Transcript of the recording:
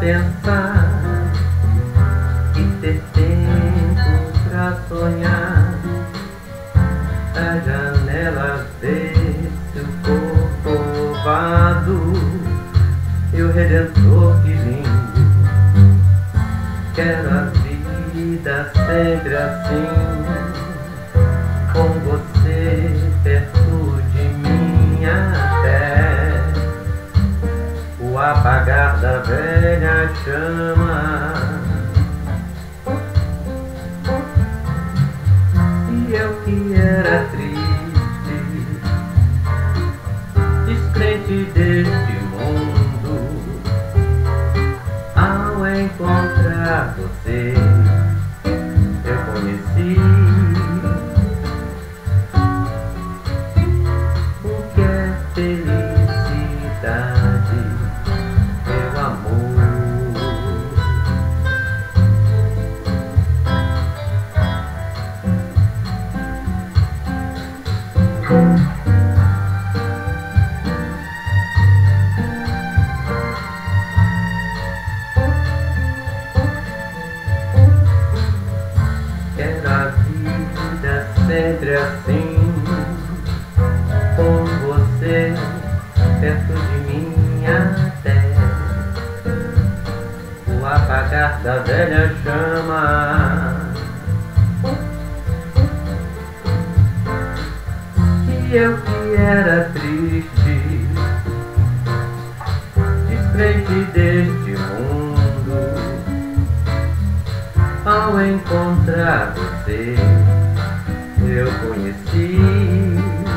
pensar e ter tempo pra sonhar. A janela desse o corcovado e o redentor que lindo. Quero a vida sempre assim, apagar da velha chama. E eu que era triste, descrente deste mundo, ao encontrar você, sempre assim, com você perto de mim até o apagar da velha chama. E eu que era triste, descrente deste mundo. Ao encontrar você, eu conheci.